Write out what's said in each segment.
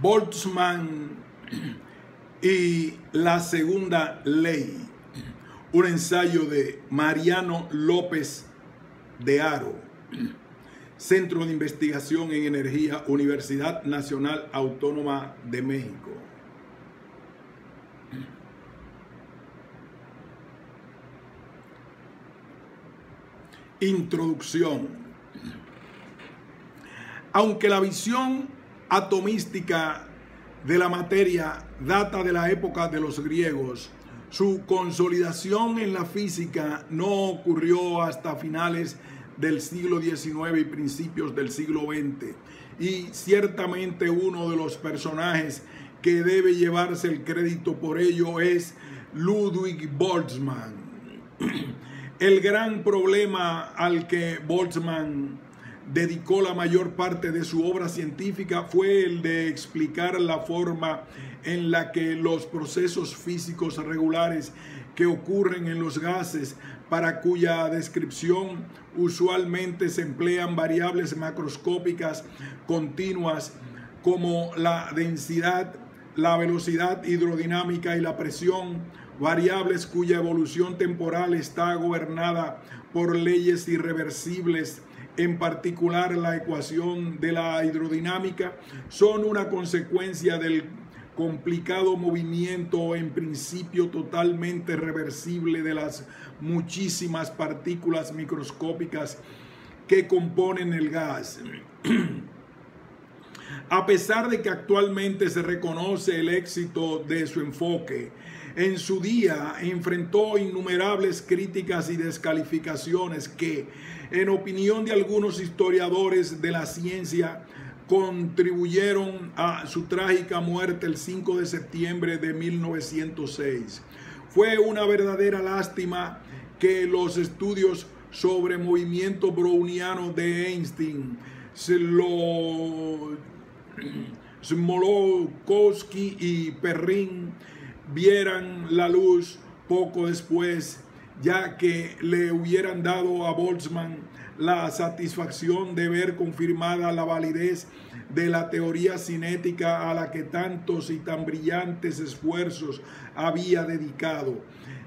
Boltzmann y la segunda ley, un ensayo de Mariano López de Aro, Centro de Investigación en Energía, Universidad Nacional Autónoma de México. Introducción. Aunque la visión atomística de la materia data de la época de los griegos, su consolidación en la física no ocurrió hasta finales del siglo XIX y principios del siglo XX. Y ciertamente uno de los personajes que debe llevarse el crédito por ello es Ludwig Boltzmann. El gran problema al que Boltzmann dedicó la mayor parte de su obra científica fue el de explicar la forma en la que los procesos físicos regulares que ocurren en los gases, para cuya descripción usualmente se emplean variables macroscópicas continuas como la densidad, la velocidad hidrodinámica y la presión, variables cuya evolución temporal está gobernada por leyes irreversibles, en particular la ecuación de la hidrodinámica, son una consecuencia del complicado movimiento en principio totalmente reversible de las muchísimas partículas microscópicas que componen el gas. A pesar de que actualmente se reconoce el éxito de su enfoque, en su día enfrentó innumerables críticas y descalificaciones que, en opinión de algunos historiadores de la ciencia, contribuyeron a su trágica muerte el 5 de septiembre de 1906. Fue una verdadera lástima que los estudios sobre movimiento browniano de Einstein, Smolowski y Perrin vieran la luz poco después, ya que le hubieran dado a Boltzmann la satisfacción de ver confirmada la validez de la teoría cinética a la que tantos y tan brillantes esfuerzos había dedicado.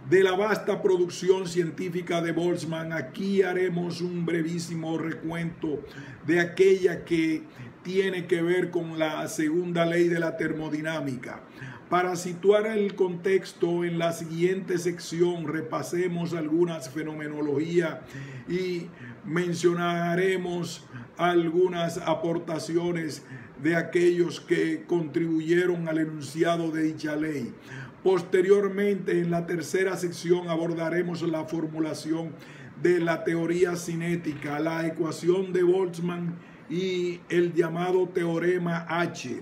De la vasta producción científica de Boltzmann, aquí haremos un brevísimo recuento de aquella que tiene que ver con la segunda ley de la termodinámica. Para situar el contexto en la siguiente sección, repasemos algunas fenomenologías y mencionaremos algunas aportaciones de aquellos que contribuyeron al enunciado de dicha ley. Posteriormente, en la tercera sección abordaremos la formulación de la teoría cinética, la ecuación de Boltzmann y el llamado teorema H.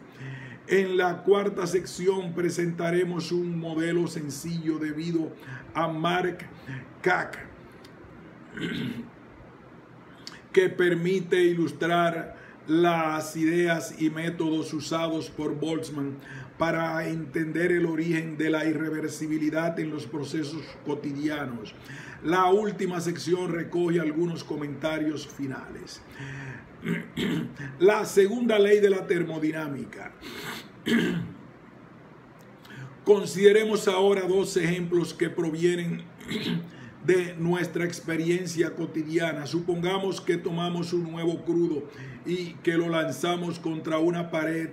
En la cuarta sección presentaremos un modelo sencillo debido a Mark Kack que permite ilustrar las ideas y métodos usados por Boltzmann para entender el origen de la irreversibilidad en los procesos cotidianos. La última sección recoge algunos comentarios finales. La segunda ley de la termodinámica. Consideremos ahora dos ejemplos que provienen de nuestra experiencia cotidiana. Supongamos que tomamos un nuevo crudo y que lo lanzamos contra una pared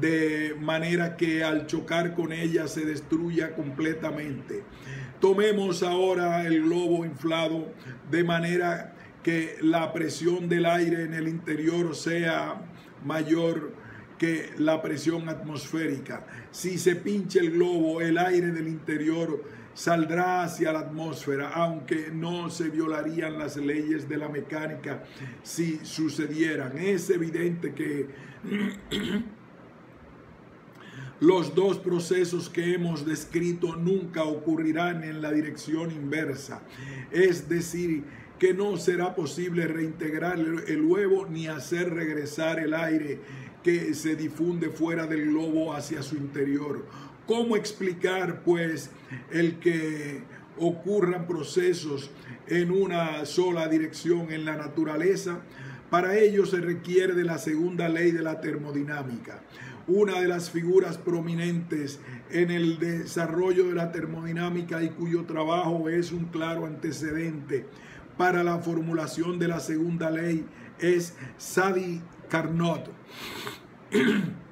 de manera que al chocar con ella se destruya completamente. Tomemos ahora el globo inflado de manera que la presión del aire en el interior sea mayor que la presión atmosférica. Si se pincha el globo, el aire del interior saldrá hacia la atmósfera, aunque no se violarían las leyes de la mecánica si sucedieran. Es evidente que los dos procesos que hemos descrito nunca ocurrirán en la dirección inversa, es decir, que no será posible reintegrar el huevo ni hacer regresar el aire que se difunde fuera del globo hacia su interior. ¿Cómo explicar pues el que ocurran procesos en una sola dirección en la naturaleza? Para ello se requiere de la segunda ley de la termodinámica, una de las figuras prominentes en el desarrollo de la termodinámica y cuyo trabajo es un claro antecedente para la formulación de la segunda ley es Sadi Carnot.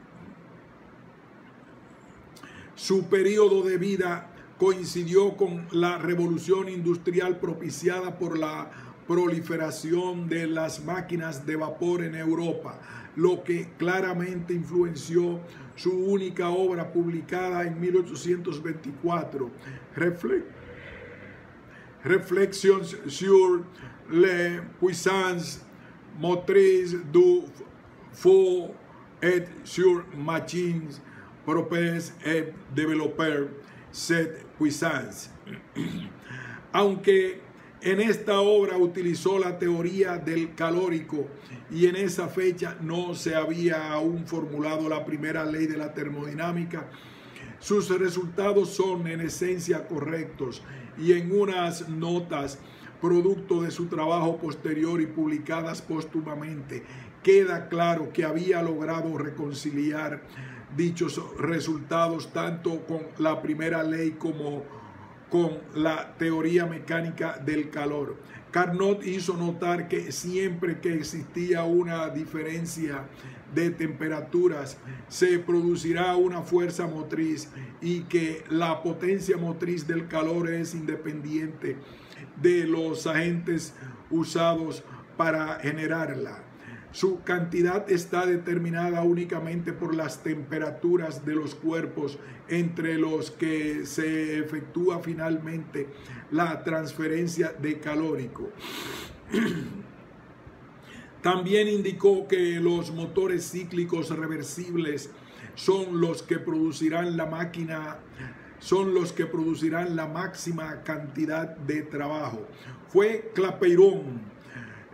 Su periodo de vida coincidió con la revolución industrial propiciada por la proliferación de las máquinas de vapor en Europa, lo que claramente influenció su única obra publicada en 1824, Reflexions sur les puissances motrices du feu et sur machines propres et développer cette puissance. Aunque en esta obra utilizó la teoría del calórico y en esa fecha no se había aún formulado la primera ley de la termodinámica. Sus resultados son en esencia correctos y en unas notas producto de su trabajo posterior y publicadas póstumamente, queda claro que había logrado reconciliar dichos resultados tanto con la primera ley como con la teoría mecánica del calor. Carnot hizo notar que siempre que existía una diferencia de temperaturas se producirá una fuerza motriz y que la potencia motriz del calor es independiente de los agentes usados para generarla. Su cantidad está determinada únicamente por las temperaturas de los cuerpos entre los que se efectúa finalmente la transferencia de calórico. También indicó que los motores cíclicos reversibles son los que producirán la máquina son los que producirán la máxima cantidad de trabajo. Fue Clapeyron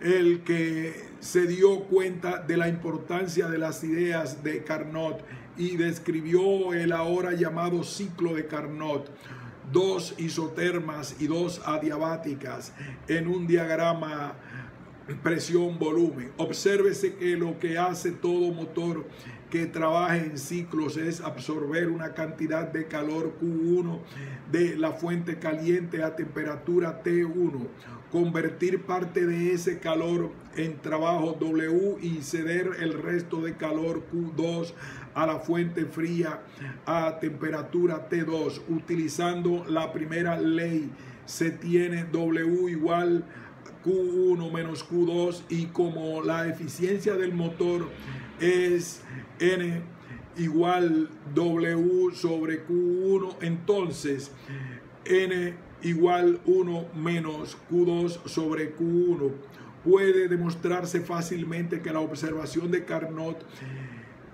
el que se dio cuenta de la importancia de las ideas de Carnot y describió el ahora llamado ciclo de Carnot, dos isotermas y dos adiabáticas en un diagrama presión-volumen. Obsérvese que lo que hace todo motor que trabaje en ciclos es absorber una cantidad de calor Q1 de la fuente caliente a temperatura T1, convertir parte de ese calor en trabajo W y ceder el resto de calor Q2 a la fuente fría a temperatura T2. Utilizando la primera ley se tiene W igual Q1 menos Q2 y como la eficiencia del motor es N igual W sobre Q1, entonces N igual 1 menos Q2 sobre Q1. Puede demostrarse fácilmente que la observación de Carnot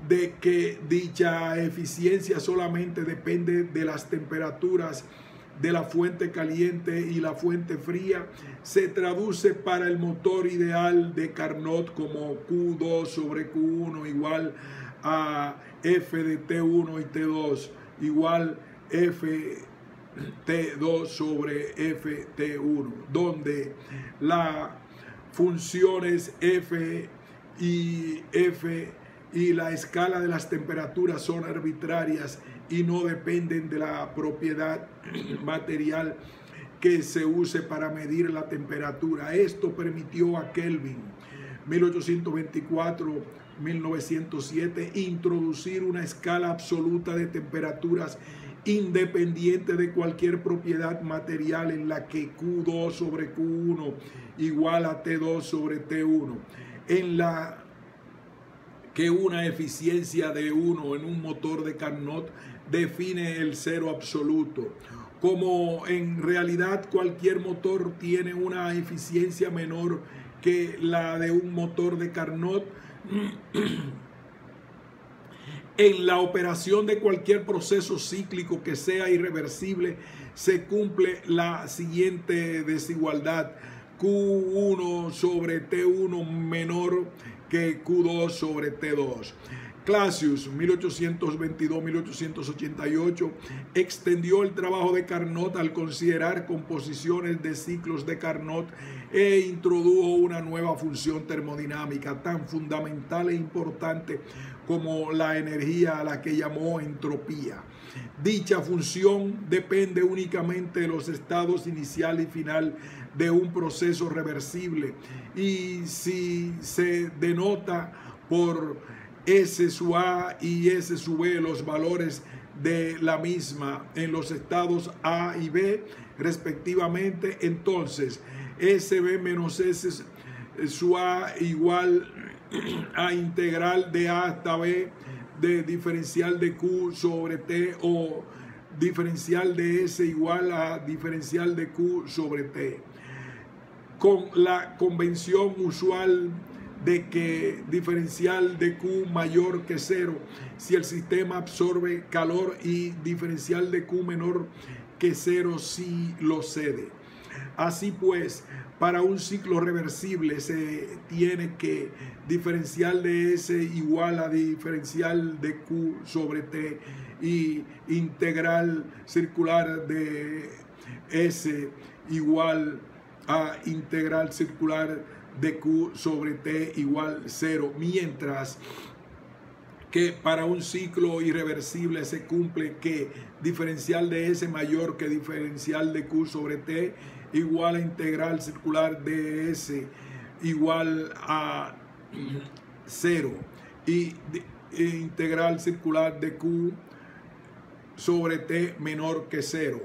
de que dicha eficiencia solamente depende de las temperaturas de la fuente caliente y la fuente fría se traduce para el motor ideal de Carnot como Q2 sobre Q1 igual a F de T1 y T2 igual F T2 sobre FT1, donde la funciones F y F y la escala de las temperaturas son arbitrarias y no dependen de la propiedad material que se use para medir la temperatura. Esto permitió a Kelvin 1824-1907 introducir una escala absoluta de temperaturas independiente de cualquier propiedad material en la que Q2 sobre Q1 igual a T2 sobre T1, en la que una eficiencia de 1 en un motor de Carnot define el cero absoluto. Como en realidad cualquier motor tiene una eficiencia menor que la de un motor de Carnot, en la operación de cualquier proceso cíclico que sea irreversible, se cumple la siguiente desigualdad Q1 sobre T1 menor que Q2 sobre T2. Clasius, 1822-1888, extendió el trabajo de Carnot al considerar composiciones de ciclos de Carnot e introdujo una nueva función termodinámica tan fundamental e importante como la energía a la que llamó entropía. Dicha función depende únicamente de los estados inicial y final de un proceso reversible y si se denota por S sub A y S sub B los valores de la misma en los estados A y B respectivamente, entonces SB menos S sub A igual a integral de A hasta B de diferencial de Q sobre T o diferencial de S igual a diferencial de Q sobre T. Con la convención usual de que diferencial de Q mayor que cero si el sistema absorbe calor y diferencial de Q menor que cero si lo cede. Así pues, para un ciclo reversible se tiene que diferencial de S igual a diferencial de Q sobre T y integral circular de S igual a integral circular de Q sobre T igual 0, mientras que para un ciclo irreversible se cumple que diferencial de S mayor que diferencial de Q sobre T igual a integral circular de S igual a 0 y e integral circular de Q sobre T menor que 0.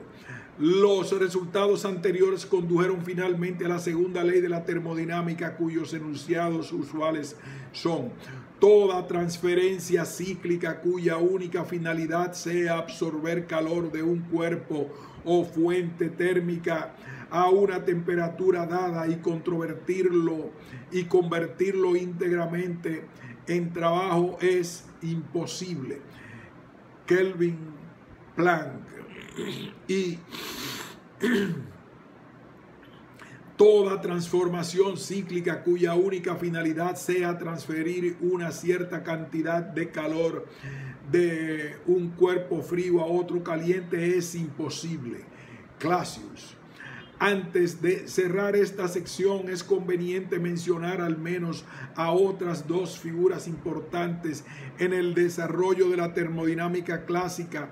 Los resultados anteriores condujeron finalmente a la segunda ley de la termodinámica cuyos enunciados usuales son toda transferencia cíclica cuya única finalidad sea absorber calor de un cuerpo o fuente térmica a una temperatura dada y controvertirlo y convertirlo íntegramente en trabajo es imposible. Kelvin Planck y toda transformación cíclica cuya única finalidad sea transferir una cierta cantidad de calor de un cuerpo frío a otro caliente es imposible. Clasius. Antes de cerrar esta sección es conveniente mencionar al menos a otras dos figuras importantes en el desarrollo de la termodinámica clásica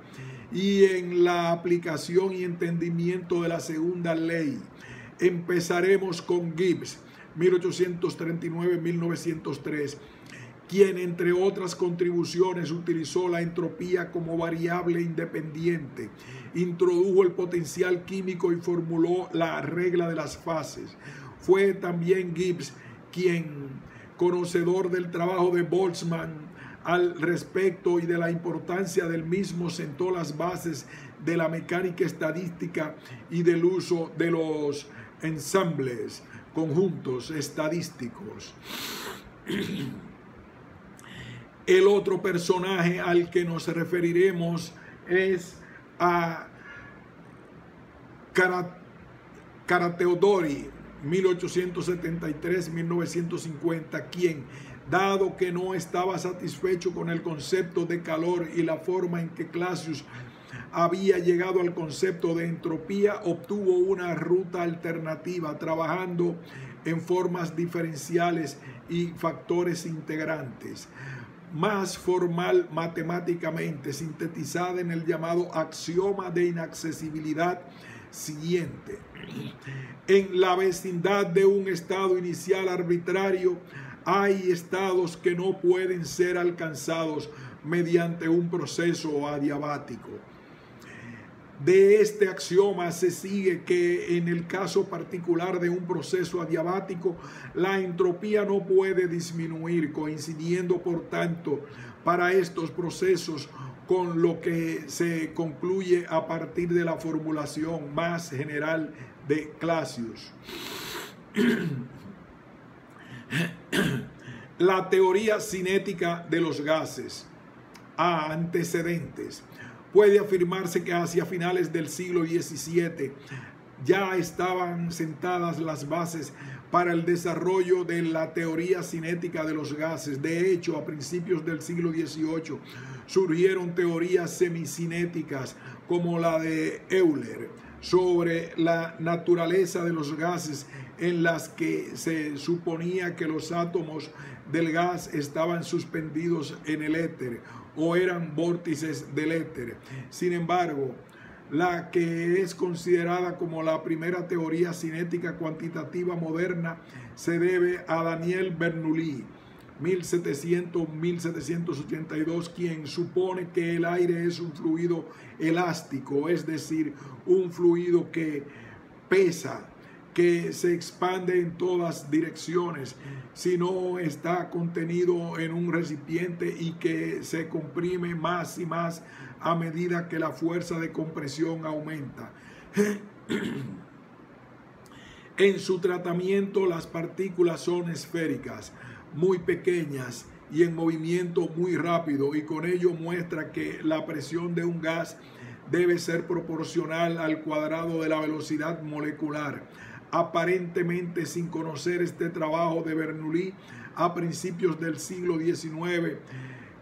y en la aplicación y entendimiento de la segunda ley. Empezaremos con Gibbs, 1839-1903, quien entre otras contribuciones utilizó la entropía como variable independiente, introdujo el potencial químico y formuló la regla de las fases. Fue también Gibbs quien, conocedor del trabajo de Boltzmann, al respecto y de la importancia del mismo sentó las bases de la mecánica estadística y del uso de los ensambles, conjuntos estadísticos. El otro personaje al que nos referiremos es a Karateodori, 1873-1950, quien dado que no estaba satisfecho con el concepto de calor y la forma en que Clasius había llegado al concepto de entropía, obtuvo una ruta alternativa trabajando en formas diferenciales y factores integrantes, más formal matemáticamente, sintetizada en el llamado axioma de inaccesibilidad siguiente. En la vecindad de un estado inicial arbitrario, hay estados que no pueden ser alcanzados mediante un proceso adiabático. De este axioma se sigue que en el caso particular de un proceso adiabático, la entropía no puede disminuir, coincidiendo por tanto para estos procesos con lo que se concluye a partir de la formulación más general de Clasius. La teoría cinética de los gases a antecedentes. Puede afirmarse que hacia finales del siglo XVII ya estaban sentadas las bases para el desarrollo de la teoría cinética de los gases. De hecho, a principios del siglo XVIII surgieron teorías semicinéticas como la de Euler sobre la naturaleza de los gases en las que se suponía que los átomos del gas estaban suspendidos en el éter o eran vórtices del éter. Sin embargo, la que es considerada como la primera teoría cinética cuantitativa moderna se debe a Daniel Bernoulli, 1700-1782, quien supone que el aire es un fluido elástico, es decir, un fluido que pesa, que se expande en todas direcciones, si no está contenido en un recipiente y que se comprime más y más a medida que la fuerza de compresión aumenta. En su tratamiento las partículas son esféricas, muy pequeñas y en movimiento muy rápido y con ello muestra que la presión de un gas debe ser proporcional al cuadrado de la velocidad molecular. Aparentemente sin conocer este trabajo de Bernoulli a principios del siglo XIX,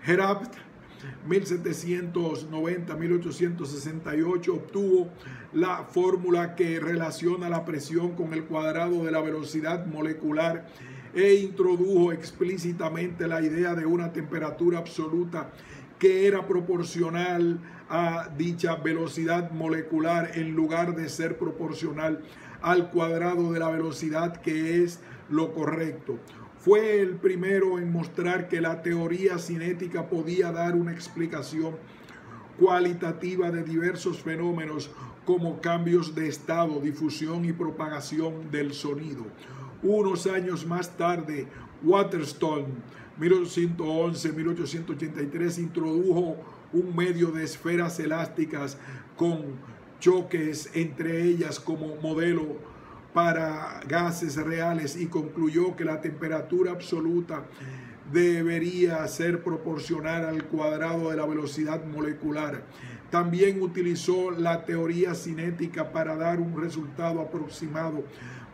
Herapt 1790-1868 obtuvo la fórmula que relaciona la presión con el cuadrado de la velocidad molecular e introdujo explícitamente la idea de una temperatura absoluta que era proporcional a dicha velocidad molecular en lugar de ser proporcional al cuadrado de la velocidad que es lo correcto. Fue el primero en mostrar que la teoría cinética podía dar una explicación cualitativa de diversos fenómenos como cambios de estado, difusión y propagación del sonido. Unos años más tarde, Waterstone, 1811-1883, introdujo un medio de esferas elásticas con choques entre ellas como modelo para gases reales y concluyó que la temperatura absoluta debería ser proporcional al cuadrado de la velocidad molecular. También utilizó la teoría cinética para dar un resultado aproximado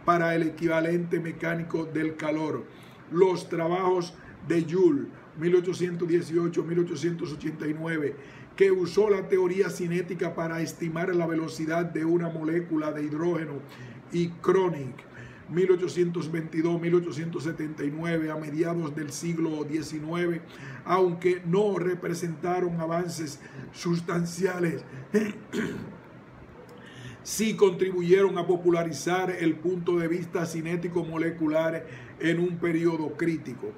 para el equivalente mecánico del calor. Los trabajos de Joule, 1818-1889, que usó la teoría cinética para estimar la velocidad de una molécula de hidrógeno y Kronig, 1822-1879 a mediados del siglo XIX, aunque no representaron avances sustanciales, sí contribuyeron a popularizar el punto de vista cinético molecular en un periodo crítico.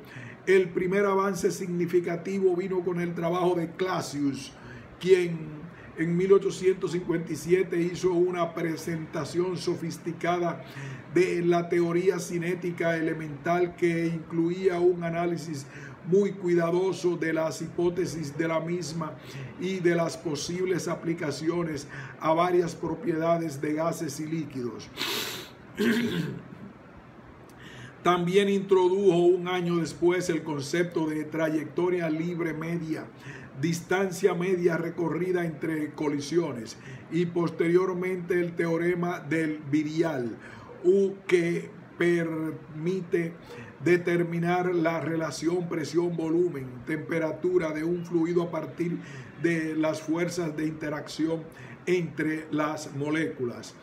El primer avance significativo vino con el trabajo de Clausius, quien en 1857 hizo una presentación sofisticada de la teoría cinética elemental que incluía un análisis muy cuidadoso de las hipótesis de la misma y de las posibles aplicaciones a varias propiedades de gases y líquidos. También introdujo un año después el concepto de trayectoria libre media distancia media recorrida entre colisiones y posteriormente el teorema del virial, U que permite determinar la relación presión-volumen, temperatura de un fluido a partir de las fuerzas de interacción entre las moléculas.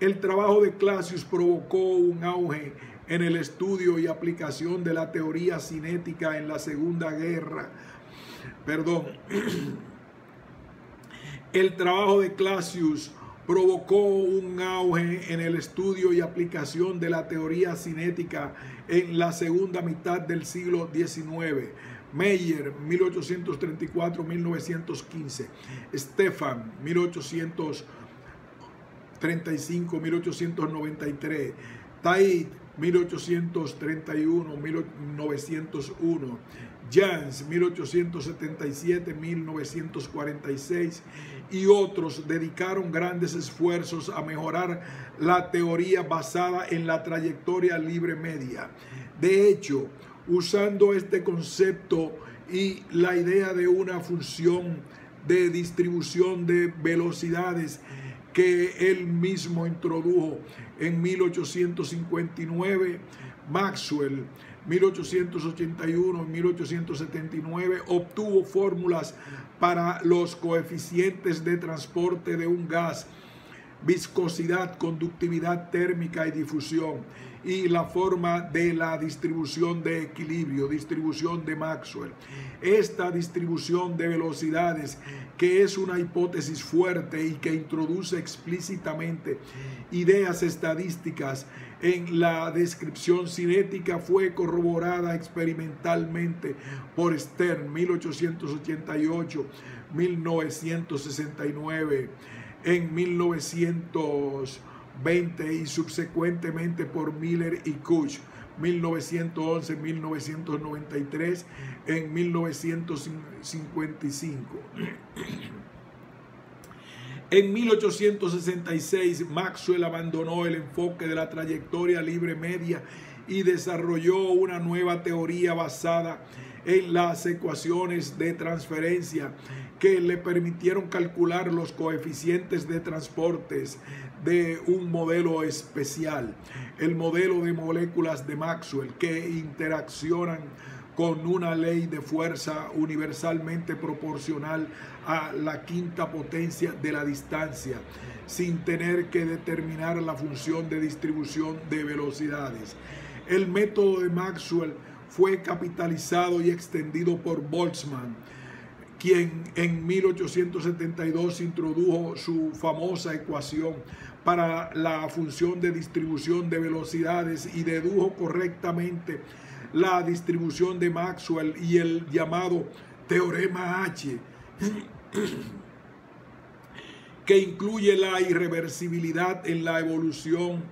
El trabajo de Clausius provocó un auge en el estudio y aplicación de la teoría cinética en la Segunda Guerra perdón, el trabajo de Clausius provocó un auge en el estudio y aplicación de la teoría cinética en la segunda mitad del siglo XIX. Meyer, 1834-1915. Stefan, 1835-1893. Tait, 1831-1901. Jans 1877-1946 y otros dedicaron grandes esfuerzos a mejorar la teoría basada en la trayectoria libre media. De hecho, usando este concepto y la idea de una función de distribución de velocidades que él mismo introdujo en 1859, Maxwell 1881 y 1879 obtuvo fórmulas para los coeficientes de transporte de un gas, viscosidad, conductividad térmica y difusión y la forma de la distribución de equilibrio, distribución de Maxwell. Esta distribución de velocidades, que es una hipótesis fuerte y que introduce explícitamente ideas estadísticas en la descripción cinética, fue corroborada experimentalmente por Stern 1888, 1969, en 1900 20 y subsecuentemente por Miller y Kuch 1911-1993 en 1955. En 1866 Maxwell abandonó el enfoque de la trayectoria libre media y desarrolló una nueva teoría basada en las ecuaciones de transferencia que le permitieron calcular los coeficientes de transportes de un modelo especial, el modelo de moléculas de Maxwell que interaccionan con una ley de fuerza universalmente proporcional a la quinta potencia de la distancia, sin tener que determinar la función de distribución de velocidades. El método de Maxwell fue capitalizado y extendido por Boltzmann, quien en 1872 introdujo su famosa ecuación para la función de distribución de velocidades y dedujo correctamente la distribución de Maxwell y el llamado teorema H, que incluye la irreversibilidad en la evolución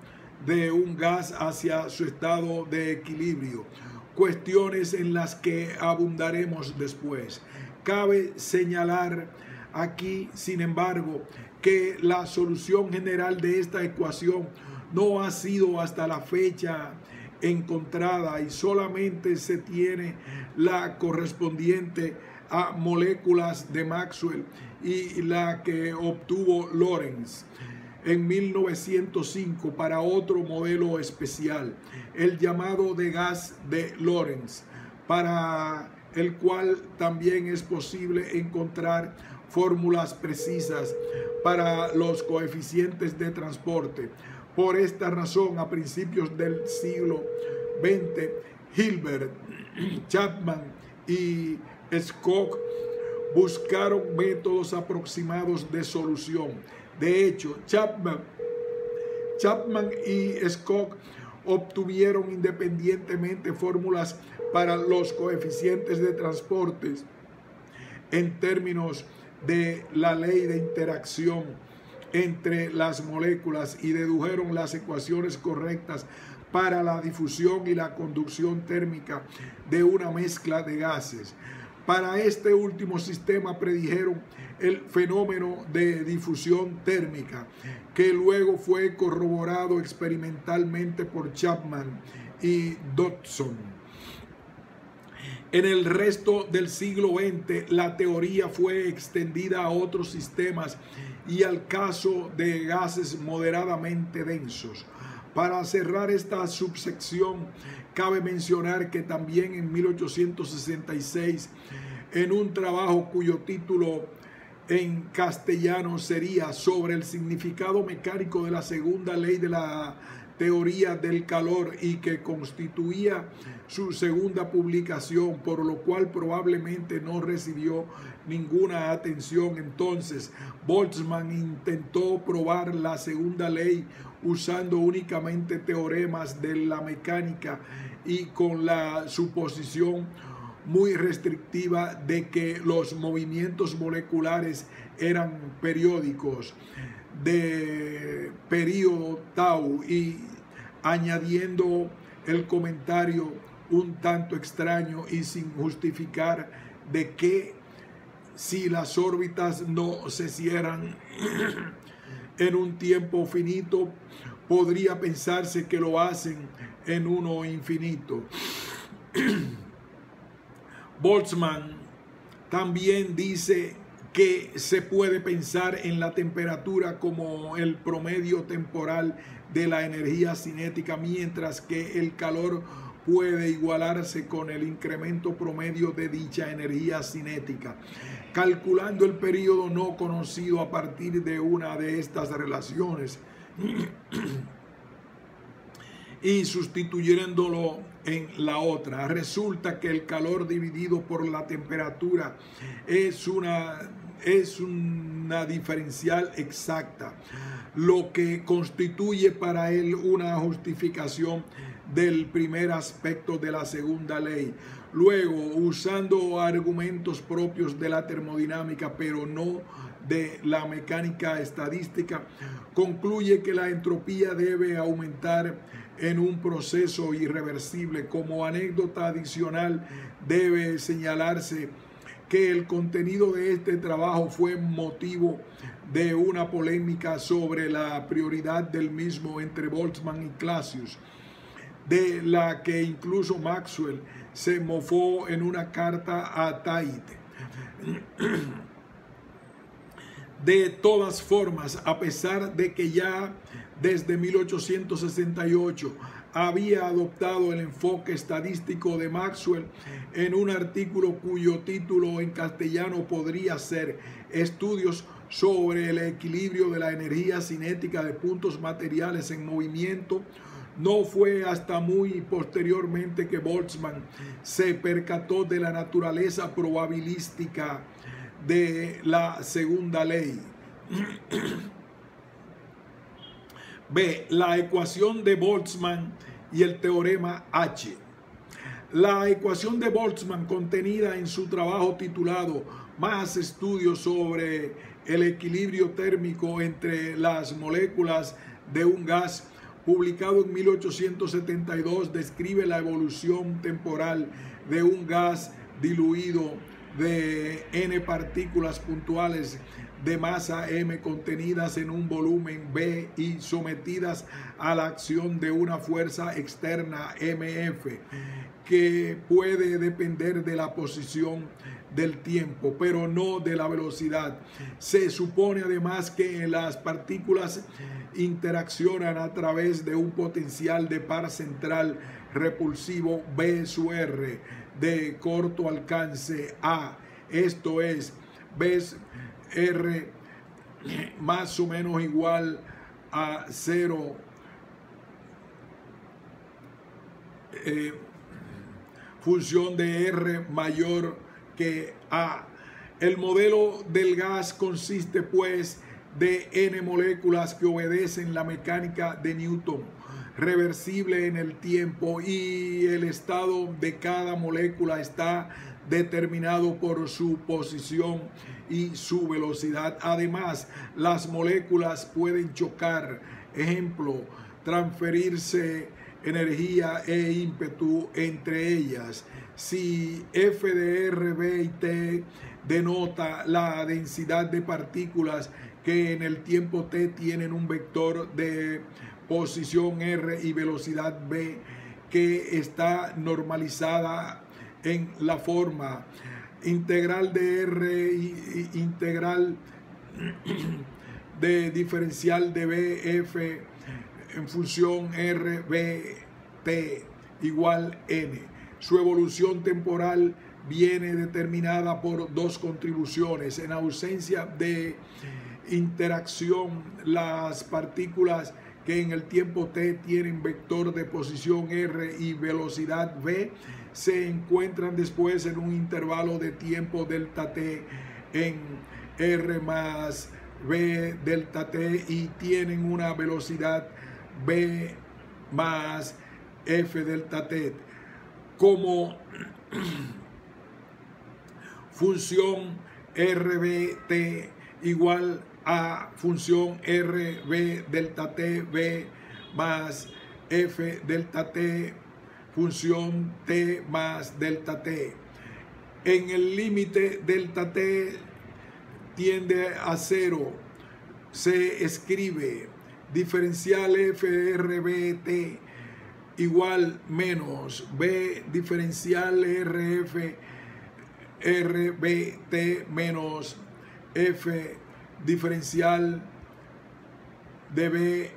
de un gas hacia su estado de equilibrio, cuestiones en las que abundaremos después. Cabe señalar aquí, sin embargo, que la solución general de esta ecuación no ha sido hasta la fecha encontrada y solamente se tiene la correspondiente a moléculas de Maxwell y la que obtuvo Lorentz en 1905 para otro modelo especial, el llamado de gas de Lorentz, para el cual también es posible encontrar fórmulas precisas para los coeficientes de transporte. Por esta razón, a principios del siglo XX, Hilbert, Chapman y Scott buscaron métodos aproximados de solución. De hecho, Chapman, Chapman y Scott obtuvieron independientemente fórmulas para los coeficientes de transportes en términos de la ley de interacción entre las moléculas y dedujeron las ecuaciones correctas para la difusión y la conducción térmica de una mezcla de gases. Para este último sistema predijeron el fenómeno de difusión térmica, que luego fue corroborado experimentalmente por Chapman y Dodson. En el resto del siglo XX, la teoría fue extendida a otros sistemas y al caso de gases moderadamente densos. Para cerrar esta subsección, cabe mencionar que también en 1866, en un trabajo cuyo título en castellano sería sobre el significado mecánico de la segunda ley de la teoría del calor y que constituía su segunda publicación, por lo cual probablemente no recibió ninguna atención. Entonces, Boltzmann intentó probar la segunda ley usando únicamente teoremas de la mecánica y con la suposición muy restrictiva de que los movimientos moleculares eran periódicos de periodo tau y añadiendo el comentario un tanto extraño y sin justificar de que si las órbitas no se cierran en un tiempo finito, podría pensarse que lo hacen en uno infinito. Boltzmann también dice que se puede pensar en la temperatura como el promedio temporal de la energía cinética, mientras que el calor puede igualarse con el incremento promedio de dicha energía cinética, calculando el periodo no conocido a partir de una de estas relaciones y sustituyéndolo en la otra. Resulta que el calor dividido por la temperatura es una es una diferencial exacta, lo que constituye para él una justificación del primer aspecto de la segunda ley. Luego, usando argumentos propios de la termodinámica, pero no de la mecánica estadística, concluye que la entropía debe aumentar en un proceso irreversible. Como anécdota adicional, debe señalarse que el contenido de este trabajo fue motivo de una polémica sobre la prioridad del mismo entre Boltzmann y Clausius, de la que incluso Maxwell se mofó en una carta a Tait. De todas formas, a pesar de que ya desde 1868 había adoptado el enfoque estadístico de Maxwell en un artículo cuyo título en castellano podría ser Estudios sobre el equilibrio de la energía cinética de puntos materiales en movimiento. No fue hasta muy posteriormente que Boltzmann se percató de la naturaleza probabilística de la segunda ley. B. La ecuación de Boltzmann y el teorema H. La ecuación de Boltzmann contenida en su trabajo titulado Más estudios sobre el equilibrio térmico entre las moléculas de un gas, publicado en 1872, describe la evolución temporal de un gas diluido de n partículas puntuales de masa m contenidas en un volumen b y sometidas a la acción de una fuerza externa mf que puede depender de la posición del tiempo, pero no de la velocidad. Se supone además que las partículas interaccionan a través de un potencial de par central repulsivo B de corto alcance A. Esto es, ves R más o menos igual a cero. Eh, función de R mayor que A. El modelo del gas consiste pues de n moléculas que obedecen la mecánica de Newton, reversible en el tiempo y el estado de cada molécula está determinado por su posición y su velocidad. Además, las moléculas pueden chocar, ejemplo, transferirse energía e ímpetu entre ellas. Si F de R, B y T denota la densidad de partículas que en el tiempo T tienen un vector de posición R y velocidad B que está normalizada en la forma integral de R y integral de diferencial de BF en función R, B, T igual N. Su evolución temporal viene determinada por dos contribuciones. En ausencia de interacción, las partículas que en el tiempo t tienen vector de posición r y velocidad v se encuentran después en un intervalo de tiempo delta t en r más v delta t y tienen una velocidad v más f delta t como función rt igual a función RB delta T B más F delta T función T más delta T. En el límite delta T tiende a cero. Se escribe diferencial FRBT igual menos B diferencial RF RBT menos F diferencial de B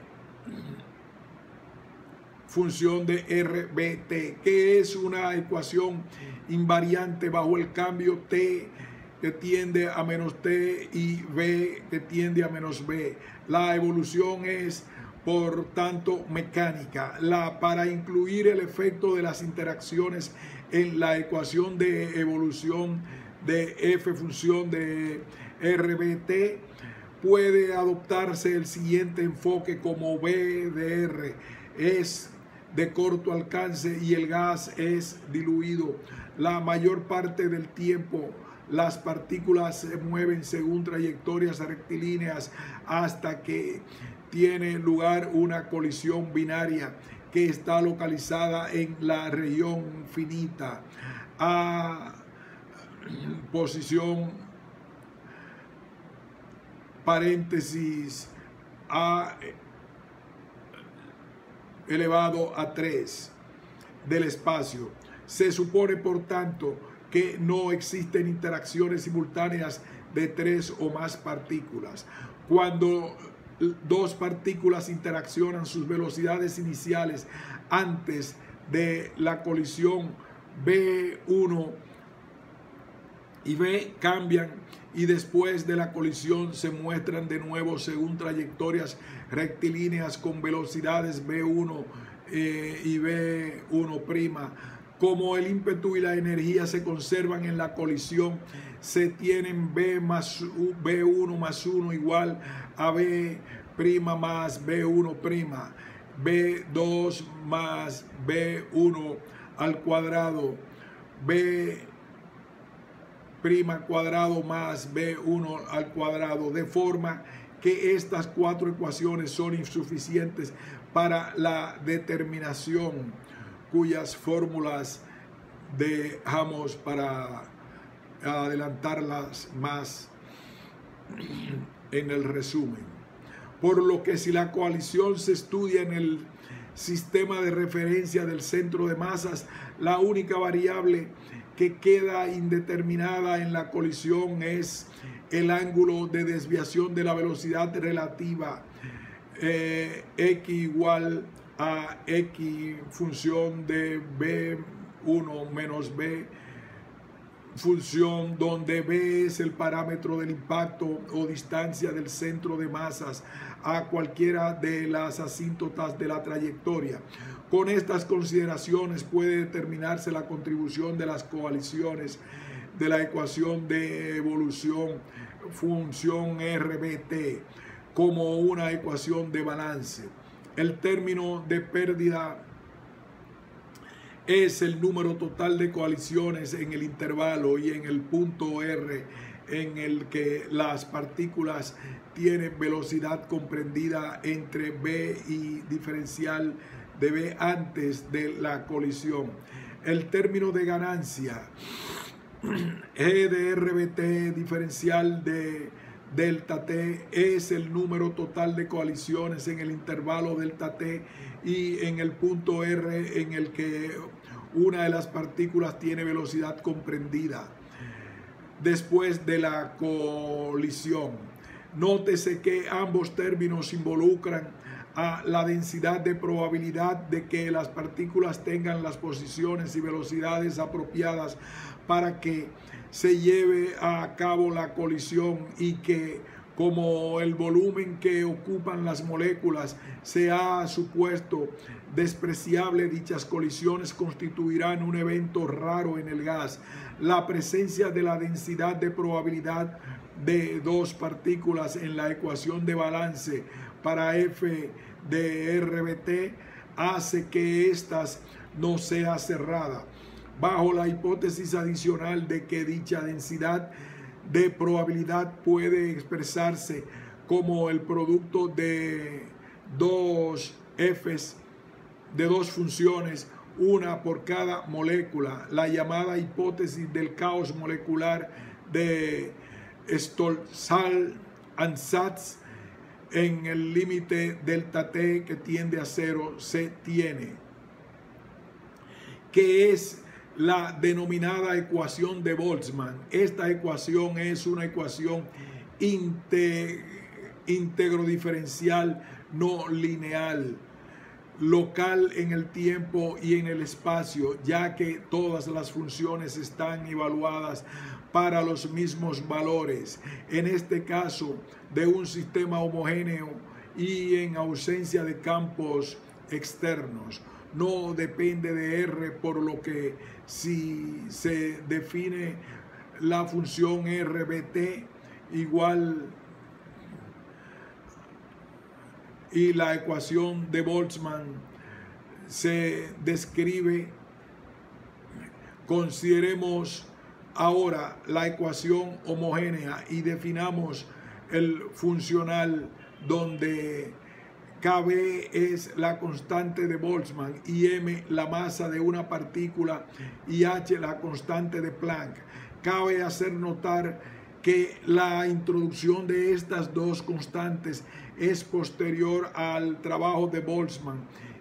función de RBT, que es una ecuación invariante bajo el cambio T que tiende a menos T y B que tiende a menos B. La evolución es por tanto mecánica. La, para incluir el efecto de las interacciones en la ecuación de evolución de f función de RBT, puede adoptarse el siguiente enfoque como B de R es de corto alcance y el gas es diluido. La mayor parte del tiempo las partículas se mueven según trayectorias rectilíneas hasta que tiene lugar una colisión binaria que está localizada en la región finita a posición paréntesis a elevado a 3 del espacio. Se supone, por tanto, que no existen interacciones simultáneas de tres o más partículas. Cuando dos partículas interaccionan sus velocidades iniciales antes de la colisión B1 y B cambian y después de la colisión se muestran de nuevo según trayectorias rectilíneas con velocidades B1 eh, y B1'. Como el ímpetu y la energía se conservan en la colisión, se tienen B más B1 más 1 igual a B' más B1', B2 más B1 al cuadrado, B' cuadrado más B1 al cuadrado, de forma que estas cuatro ecuaciones son insuficientes para la determinación cuyas fórmulas dejamos para adelantarlas más en el resumen. Por lo que si la coalición se estudia en el sistema de referencia del centro de masas, la única variable que queda indeterminada en la colisión es el ángulo de desviación de la velocidad relativa eh, x igual a x función de b1 menos b función donde b es el parámetro del impacto o distancia del centro de masas a cualquiera de las asíntotas de la trayectoria. Con estas consideraciones puede determinarse la contribución de las coaliciones de la ecuación de evolución función RBT como una ecuación de balance. El término de pérdida es el número total de coaliciones en el intervalo y en el punto R en el que las partículas tienen velocidad comprendida entre B y diferencial de B antes de la colisión. El término de ganancia E de RBT diferencial de delta T es el número total de coaliciones en el intervalo delta T y en el punto R en el que una de las partículas tiene velocidad comprendida después de la colisión. Nótese que ambos términos involucran a la densidad de probabilidad de que las partículas tengan las posiciones y velocidades apropiadas para que se lleve a cabo la colisión y que como el volumen que ocupan las moléculas se ha supuesto despreciable, dichas colisiones constituirán un evento raro en el gas. La presencia de la densidad de probabilidad de dos partículas en la ecuación de balance para F de RBT hace que éstas no sea cerrada bajo la hipótesis adicional de que dicha densidad de probabilidad puede expresarse como el producto de dos Fs, de dos funciones, una por cada molécula, la llamada hipótesis del caos molecular de Stolzal-Ansatz en el límite delta T que tiende a cero se tiene, que es la denominada ecuación de Boltzmann. Esta ecuación es una ecuación íntegro diferencial no lineal, local en el tiempo y en el espacio, ya que todas las funciones están evaluadas para los mismos valores. En este caso, de un sistema homogéneo y en ausencia de campos externos. No depende de R, por lo que si se define la función RBT igual y la ecuación de Boltzmann se describe, consideremos ahora la ecuación homogénea y definamos el funcional donde KB es la constante de Boltzmann y M la masa de una partícula y H la constante de Planck. Cabe hacer notar que la introducción de estas dos constantes es posterior al trabajo de Boltzmann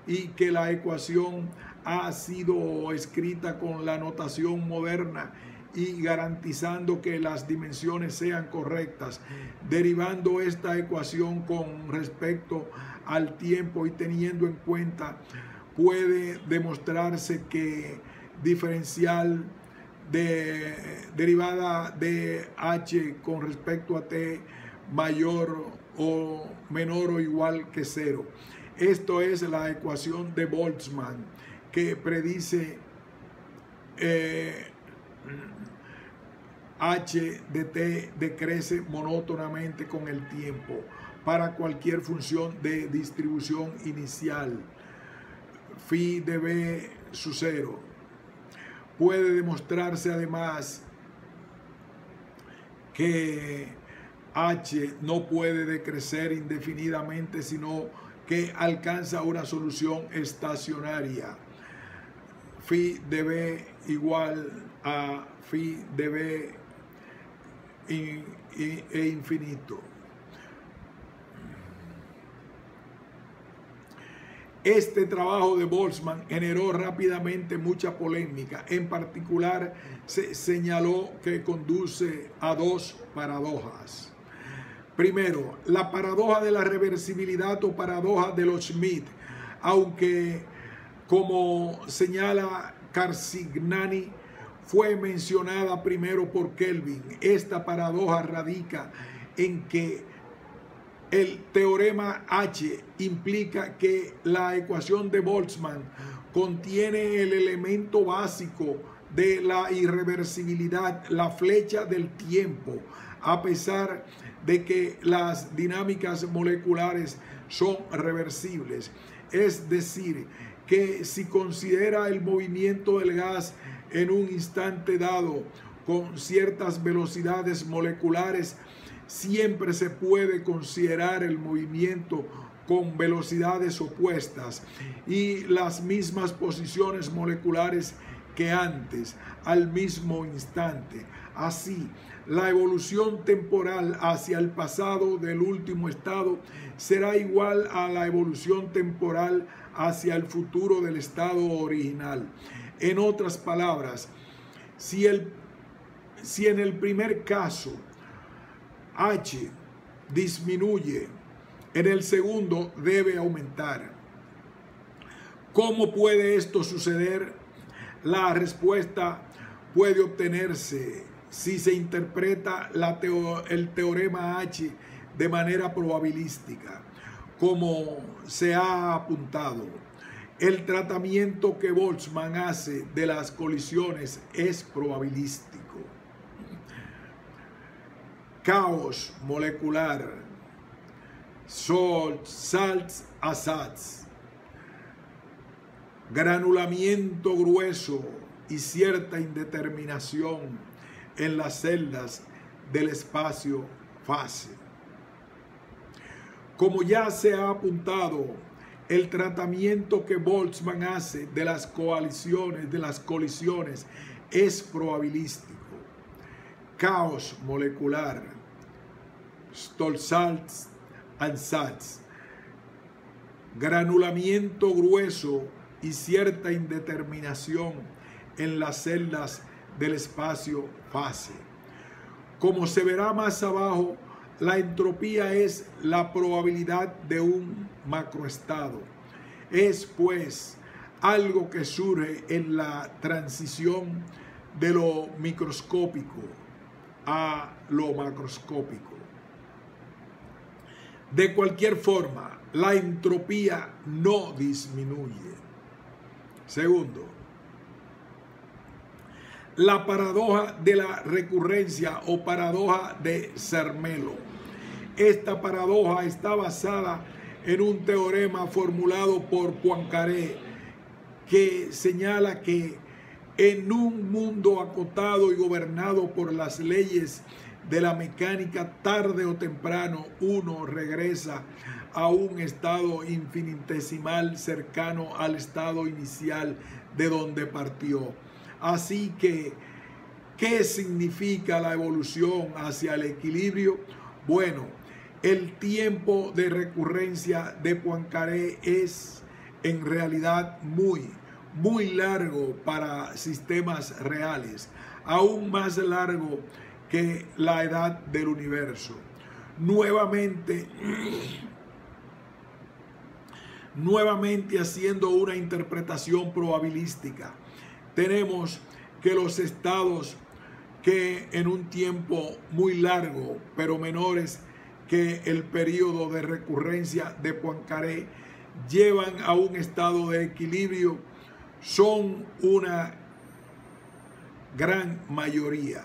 y que la ecuación ha sido escrita con la notación moderna y garantizando que las dimensiones sean correctas, derivando esta ecuación con respecto al tiempo y teniendo en cuenta, puede demostrarse que diferencial de derivada de h con respecto a t mayor o menor o igual que cero. Esto es la ecuación de Boltzmann que predice eh, h de t decrece monótonamente con el tiempo para cualquier función de distribución inicial. Phi de b su cero. Puede demostrarse además que h no puede decrecer indefinidamente, sino que alcanza una solución estacionaria. Phi de b igual a phi de b e infinito. Este trabajo de Boltzmann generó rápidamente mucha polémica. En particular, se señaló que conduce a dos paradojas. Primero, la paradoja de la reversibilidad o paradoja de los Schmidt, aunque como señala Carsignani, fue mencionada primero por Kelvin. Esta paradoja radica en que el teorema H implica que la ecuación de Boltzmann contiene el elemento básico de la irreversibilidad, la flecha del tiempo, a pesar de que las dinámicas moleculares son reversibles. Es decir, que si considera el movimiento del gas en un instante dado con ciertas velocidades moleculares, siempre se puede considerar el movimiento con velocidades opuestas y las mismas posiciones moleculares que antes, al mismo instante. Así, la evolución temporal hacia el pasado del último estado será igual a la evolución temporal hacia el futuro del estado original. En otras palabras, si, el, si en el primer caso H disminuye, en el segundo debe aumentar. ¿Cómo puede esto suceder? La respuesta puede obtenerse si se interpreta el teorema H de manera probabilística, como se ha apuntado. El tratamiento que Boltzmann hace de las colisiones es probabilístico caos molecular, salt, salts, asats, granulamiento grueso y cierta indeterminación en las celdas del espacio fase. Como ya se ha apuntado, el tratamiento que Boltzmann hace de las coaliciones, de las colisiones, es probabilístico. Caos molecular, Stolzals ansatz, granulamiento grueso y cierta indeterminación en las celdas del espacio fase. Como se verá más abajo, La entropía es la probabilidad de un macroestado. Es pues algo que surge en la transición de lo microscópico a lo macroscópico. De cualquier forma, la entropía no disminuye. Segundo, la paradoja de la recurrencia o paradoja de Cermelo. Esta paradoja está basada en un teorema formulado por Poincaré que señala que en un mundo acotado y gobernado por las leyes de la mecánica, tarde o temprano uno regresa a un estado infinitesimal cercano al estado inicial de donde partió. Así que, ¿qué significa la evolución hacia el equilibrio? Bueno, el tiempo de recurrencia de Poincaré es en realidad muy, muy largo para sistemas reales, aún más largo que la edad del universo. Nuevamente, nuevamente haciendo una interpretación probabilística, tenemos que los estados que en un tiempo muy largo, pero menores que el periodo de recurrencia de Poincaré, llevan a un estado de equilibrio son una gran mayoría.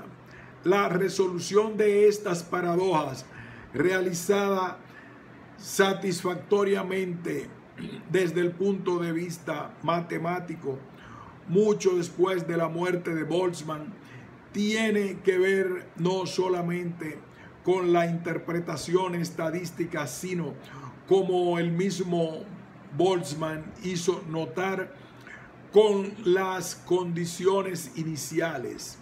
La resolución de estas paradojas realizada satisfactoriamente desde el punto de vista matemático, mucho después de la muerte de Boltzmann, tiene que ver no solamente con la interpretación estadística, sino como el mismo Boltzmann hizo notar con las condiciones iniciales.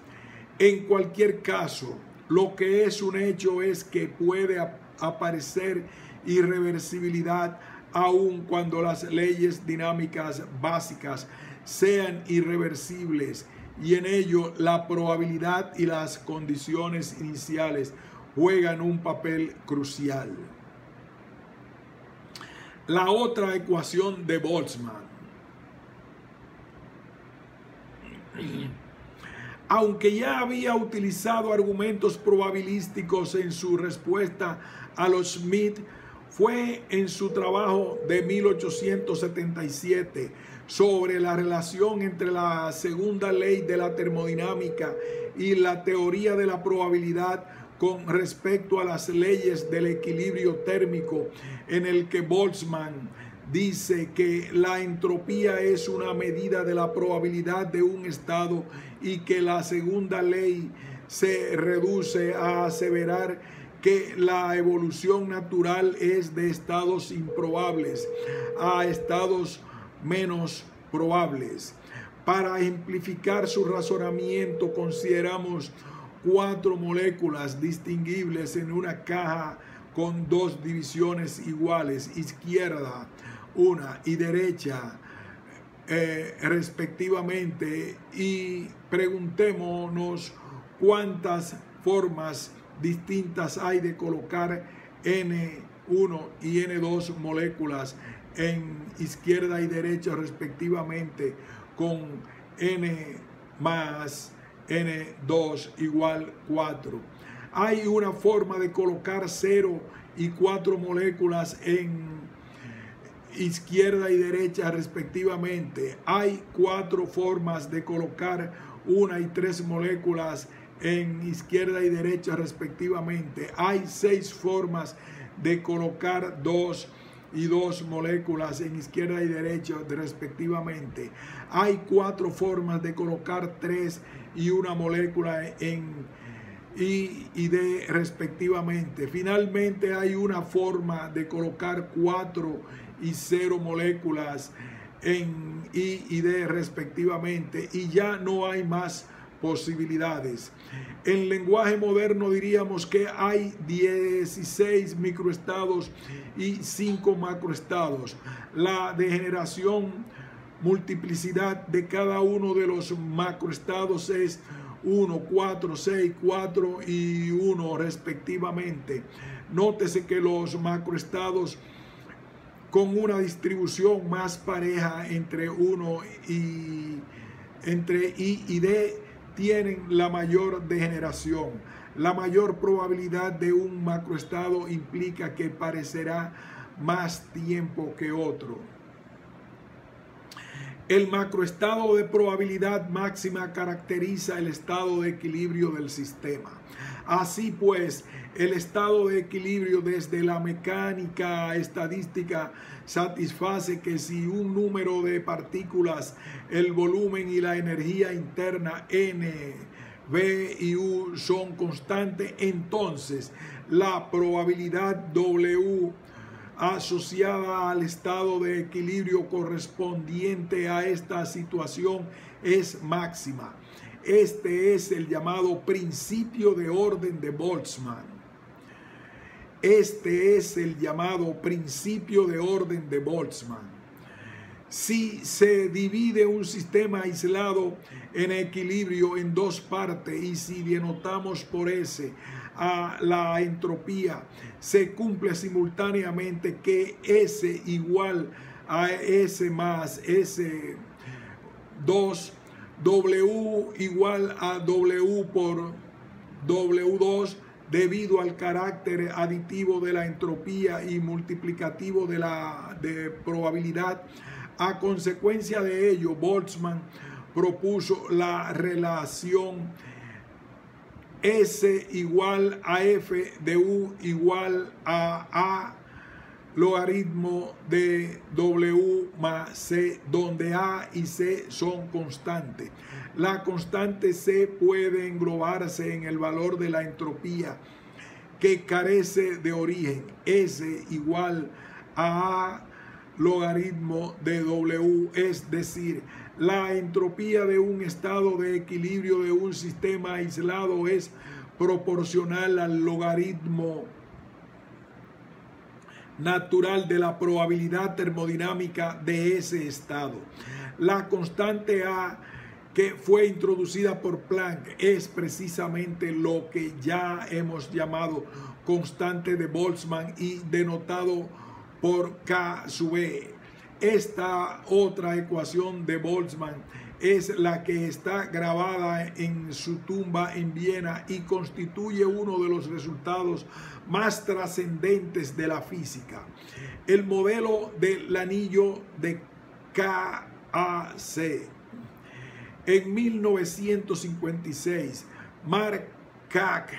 En cualquier caso, lo que es un hecho es que puede aparecer irreversibilidad aun cuando las leyes dinámicas básicas sean irreversibles y en ello la probabilidad y las condiciones iniciales juegan un papel crucial. La otra ecuación de Boltzmann. Aunque ya había utilizado argumentos probabilísticos en su respuesta a los Smith, fue en su trabajo de 1877 sobre la relación entre la segunda ley de la termodinámica y la teoría de la probabilidad con respecto a las leyes del equilibrio térmico en el que Boltzmann dice que la entropía es una medida de la probabilidad de un estado y que la segunda ley se reduce a aseverar que la evolución natural es de estados improbables a estados menos probables. Para ejemplificar su razonamiento consideramos cuatro moléculas distinguibles en una caja con dos divisiones iguales, izquierda una y derecha eh, respectivamente, y preguntémonos cuántas formas distintas hay de colocar N1 y N2 moléculas en izquierda y derecha respectivamente con N más N2 igual 4. Hay una forma de colocar 0 y 4 moléculas en izquierda y derecha respectivamente. Hay cuatro formas de colocar una y tres moléculas en izquierda y derecha respectivamente. Hay seis formas de colocar dos y dos moléculas en izquierda y derecha respectivamente. Hay cuatro formas de colocar tres y una molécula en I y D respectivamente. Finalmente hay una forma de colocar cuatro y cero moléculas en I y D respectivamente y ya no hay más posibilidades. En lenguaje moderno diríamos que hay 16 microestados y 5 macroestados. La degeneración, multiplicidad de cada uno de los macroestados es 1, 4, 6, 4 y 1 respectivamente. Nótese que los macroestados con una distribución más pareja entre 1 y entre I y D tienen la mayor degeneración. La mayor probabilidad de un macroestado implica que parecerá más tiempo que otro. El macroestado de probabilidad máxima caracteriza el estado de equilibrio del sistema. Así pues, el estado de equilibrio desde la mecánica estadística satisface que si un número de partículas, el volumen y la energía interna N, B y U son constantes, entonces la probabilidad W asociada al estado de equilibrio correspondiente a esta situación es máxima. Este es el llamado principio de orden de Boltzmann. Este es el llamado principio de orden de Boltzmann. Si se divide un sistema aislado en equilibrio en dos partes y si denotamos por ese a la entropía, se cumple simultáneamente que S igual a S más S2, W igual a W por W2 debido al carácter aditivo de la entropía y multiplicativo de la de probabilidad. A consecuencia de ello, Boltzmann propuso la relación S igual a F de U igual a A logaritmo de W más C, donde A y C son constantes. La constante C puede englobarse en el valor de la entropía que carece de origen. S igual a A logaritmo de W, es decir, la entropía de un estado de equilibrio de un sistema aislado es proporcional al logaritmo natural de la probabilidad termodinámica de ese estado. La constante A que fue introducida por Planck es precisamente lo que ya hemos llamado constante de Boltzmann y denotado por K sub E. Esta otra ecuación de Boltzmann es la que está grabada en su tumba en Viena y constituye uno de los resultados más trascendentes de la física. El modelo del anillo de KAC. En 1956, Mark Kac,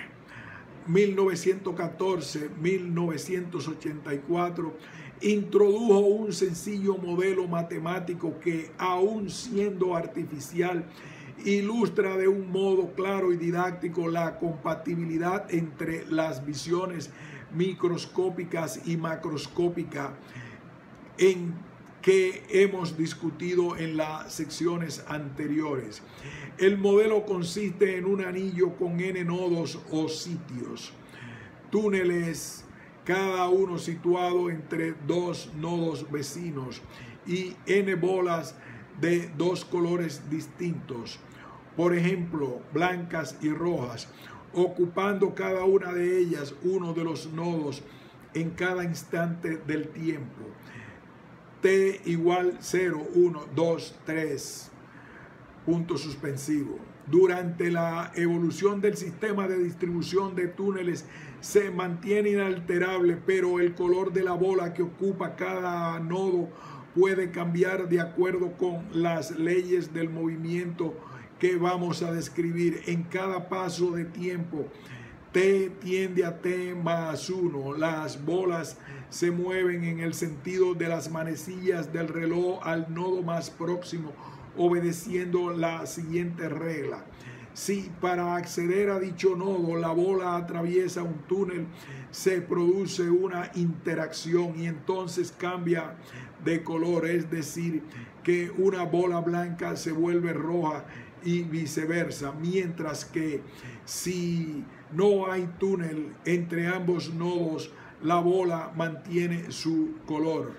1914-1984, introdujo un sencillo modelo matemático que, aun siendo artificial, ilustra de un modo claro y didáctico la compatibilidad entre las visiones microscópicas y macroscópicas en que hemos discutido en las secciones anteriores. El modelo consiste en un anillo con n nodos o sitios, túneles cada uno situado entre dos nodos vecinos y n bolas de dos colores distintos, por ejemplo, blancas y rojas, ocupando cada una de ellas uno de los nodos en cada instante del tiempo. T igual 0, 1, 2, 3, punto suspensivo. Durante la evolución del sistema de distribución de túneles se mantiene inalterable, pero el color de la bola que ocupa cada nodo puede cambiar de acuerdo con las leyes del movimiento que vamos a describir en cada paso de tiempo. T tiende a T más 1. Las bolas se mueven en el sentido de las manecillas del reloj al nodo más próximo, obedeciendo la siguiente regla. Si para acceder a dicho nodo la bola atraviesa un túnel, se produce una interacción y entonces cambia de color, es decir, que una bola blanca se vuelve roja y viceversa, mientras que si no hay túnel entre ambos nodos, la bola mantiene su color.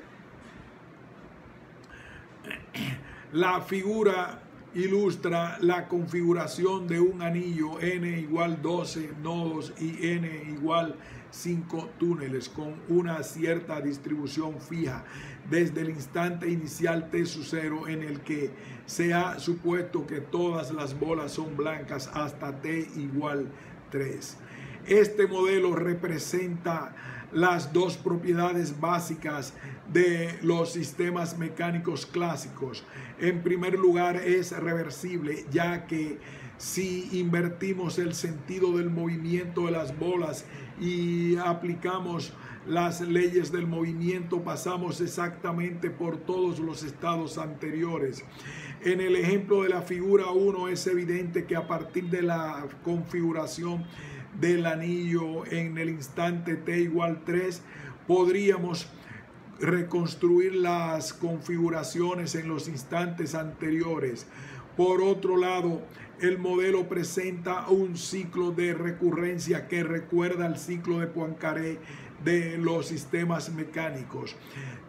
La figura ilustra la configuración de un anillo n igual 12 nodos y n igual 5 túneles con una cierta distribución fija desde el instante inicial T sub 0 en el que se ha supuesto que todas las bolas son blancas hasta T igual 3. Este modelo representa las dos propiedades básicas de los sistemas mecánicos clásicos. En primer lugar, es reversible, ya que si invertimos el sentido del movimiento de las bolas y aplicamos las leyes del movimiento, pasamos exactamente por todos los estados anteriores. En el ejemplo de la figura 1 es evidente que a partir de la configuración del anillo en el instante t igual 3, podríamos reconstruir las configuraciones en los instantes anteriores. Por otro lado, el modelo presenta un ciclo de recurrencia que recuerda al ciclo de Poincaré de los sistemas mecánicos.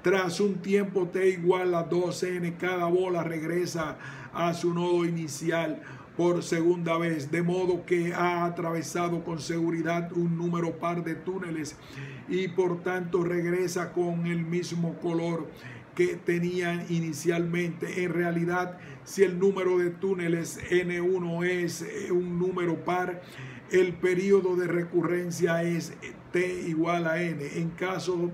Tras un tiempo t igual a 2n, cada bola regresa a su nodo inicial por segunda vez, de modo que ha atravesado con seguridad un número par de túneles y por tanto regresa con el mismo color que tenían inicialmente. En realidad, si el número de túneles N1 es eh, un número par, el periodo de recurrencia es T igual a N. En caso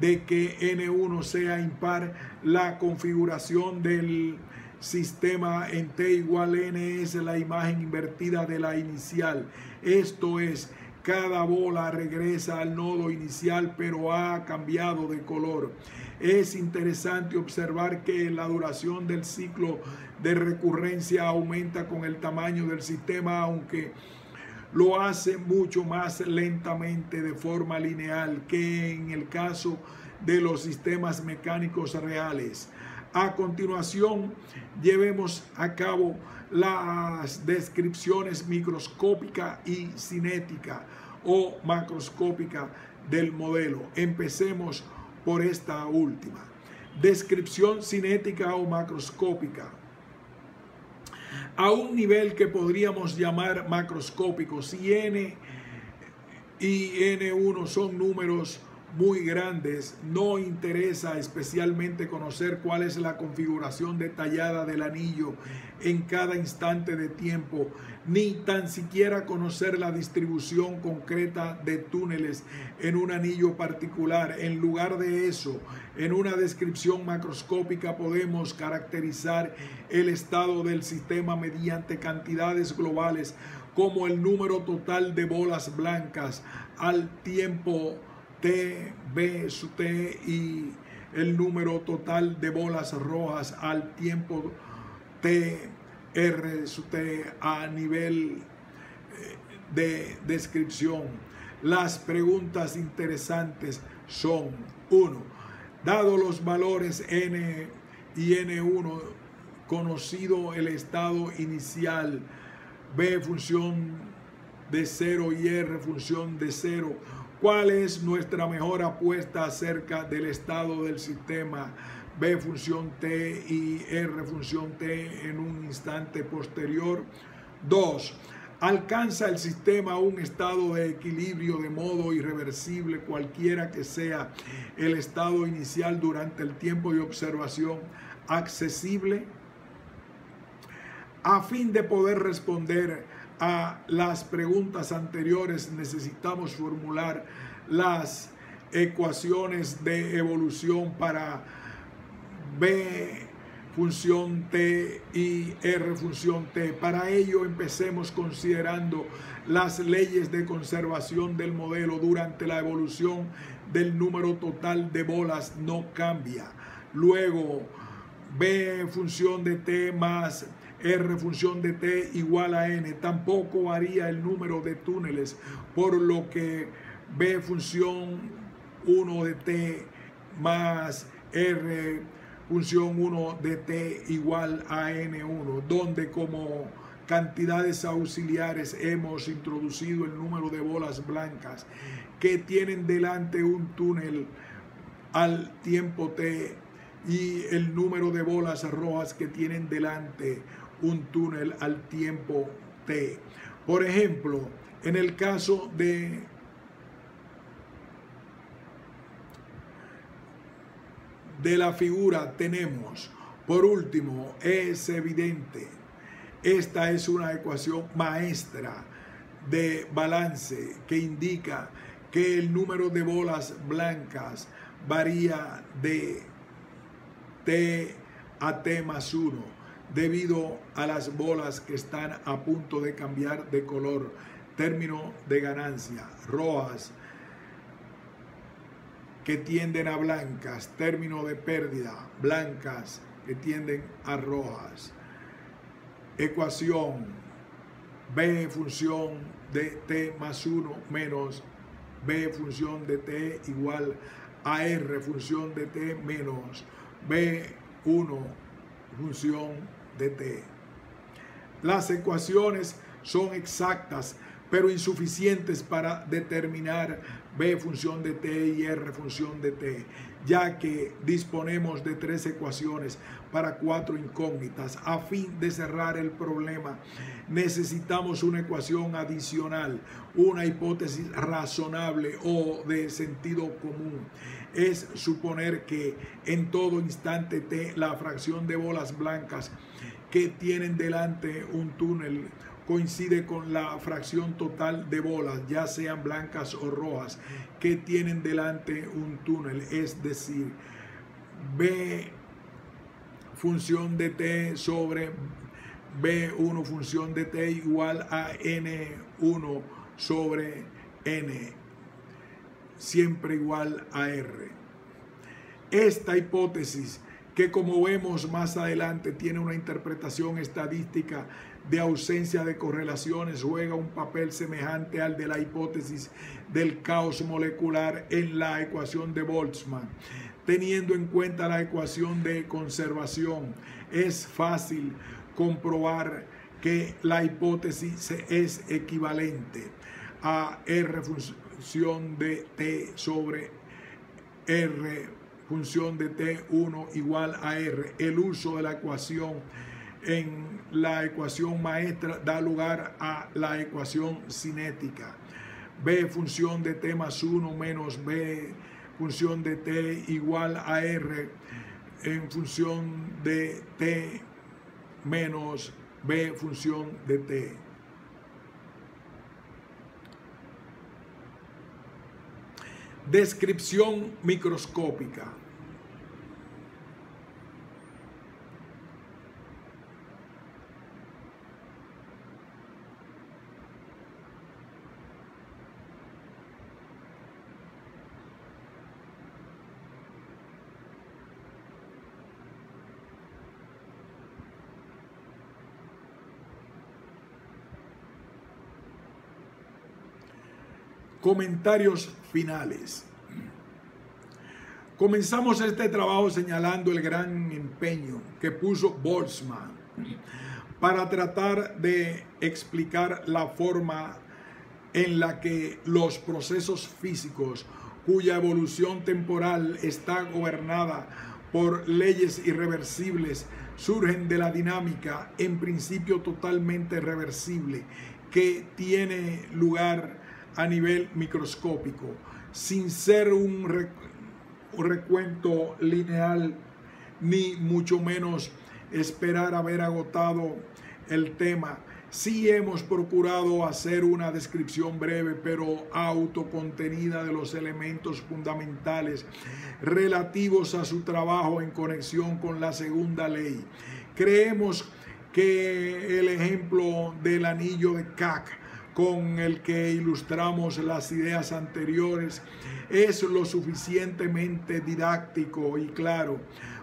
de que N1 sea impar, la configuración del sistema en T igual N es la imagen invertida de la inicial. Esto es, cada bola regresa al nodo inicial pero ha cambiado de color. Es interesante observar que la duración del ciclo de recurrencia aumenta con el tamaño del sistema, aunque lo hace mucho más lentamente de forma lineal que en el caso de los sistemas mecánicos reales. A continuación, llevemos a cabo las descripciones microscópica y cinética o macroscópica del modelo. Empecemos por esta última. Descripción cinética o macroscópica. A un nivel que podríamos llamar macroscópico, si n y n1 son números muy grandes, no interesa especialmente conocer cuál es la configuración detallada del anillo en cada instante de tiempo, ni tan siquiera conocer la distribución concreta de túneles en un anillo particular. En lugar de eso, en una descripción macroscópica podemos caracterizar el estado del sistema mediante cantidades globales como el número total de bolas blancas al tiempo T, B, su T y el número total de bolas rojas al tiempo T, R, su T a nivel eh, de descripción. Las preguntas interesantes son, uno, dado los valores N y N1, conocido el estado inicial, B función de 0 y R función de 0, ¿Cuál es nuestra mejor apuesta acerca del estado del sistema B función T y R función T en un instante posterior? 2. ¿Alcanza el sistema un estado de equilibrio de modo irreversible cualquiera que sea el estado inicial durante el tiempo de observación accesible? A fin de poder responder a las preguntas anteriores necesitamos formular las ecuaciones de evolución para B función T y R función T. Para ello empecemos considerando las leyes de conservación del modelo durante la evolución del número total de bolas no cambia. Luego B función de T más R función de T igual a N. Tampoco varía el número de túneles, por lo que B función 1 de T más R función 1 de T igual a N1, donde como cantidades auxiliares hemos introducido el número de bolas blancas que tienen delante un túnel al tiempo T y el número de bolas rojas que tienen delante un túnel al tiempo t. Por ejemplo, en el caso de de la figura tenemos, por último, es evidente, esta es una ecuación maestra de balance que indica que el número de bolas blancas varía de T a T más 1 debido a las bolas que están a punto de cambiar de color. Término de ganancia, rojas que tienden a blancas, término de pérdida, blancas que tienden a rojas. Ecuación B función de t más 1 menos b función de t igual a r función de t menos b1 función Las ecuaciones son exactas pero insuficientes para determinar b función de t y r función de t, ya que disponemos de tres ecuaciones para cuatro incógnitas. A fin de cerrar el problema, necesitamos una ecuación adicional, una hipótesis razonable o de sentido común. Es suponer que en todo instante t la fracción de bolas blancas que tienen delante un túnel coincide con la fracción total de bolas, ya sean blancas o rojas, que tienen delante un túnel, es decir, B función de T sobre B1 función de T igual a N1 sobre N, siempre igual a R. Esta hipótesis que como vemos más adelante tiene una interpretación estadística de ausencia de correlaciones juega un papel semejante al de la hipótesis del caos molecular en la ecuación de Boltzmann. Teniendo en cuenta la ecuación de conservación, es fácil comprobar que la hipótesis es equivalente a R función de T sobre R función de T1 igual a R. El uso de la ecuación en la ecuación maestra da lugar a la ecuación cinética. B función de t más 1 menos b función de t igual a r en función de t menos b función de t. Descripción microscópica. Comentarios finales. Comenzamos este trabajo señalando el gran empeño que puso Boltzmann para tratar de explicar la forma en la que los procesos físicos cuya evolución temporal está gobernada por leyes irreversibles surgen de la dinámica en principio totalmente reversible que tiene lugar a nivel microscópico, sin ser un, recuento lineal, ni mucho menos esperar haber agotado el tema. Sí hemos procurado hacer una descripción breve pero autocontenida de los elementos fundamentales relativos a su trabajo en conexión con la segunda ley. Creemos que el ejemplo del anillo de Cac con el que ilustramos las ideas anteriores es lo suficientemente didáctico y claro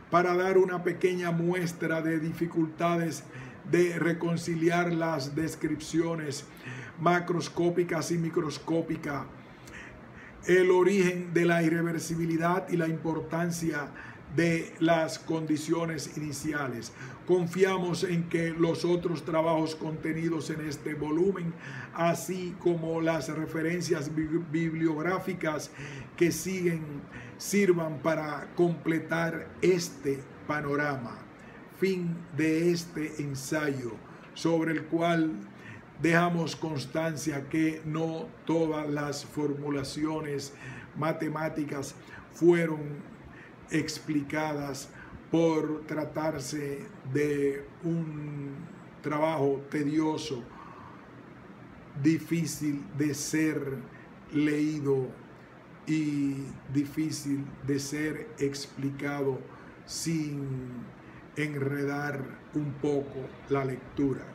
para dar una pequeña muestra de dificultades de reconciliar las descripciones macroscópicas y microscópicas, el origen de la irreversibilidad y la importancia de las condiciones iniciales. Confiamos en que los otros trabajos contenidos en este volumen, así como las referencias bibliográficas que siguen, sirvan para completar este panorama. fin de este ensayo, sobre el cual dejamos constancia que no todas las formulaciones matemáticas fueron explicadas por tratarse de un trabajo tedioso, difícil de ser leído y difícil de ser explicado sin enredar un poco la lectura.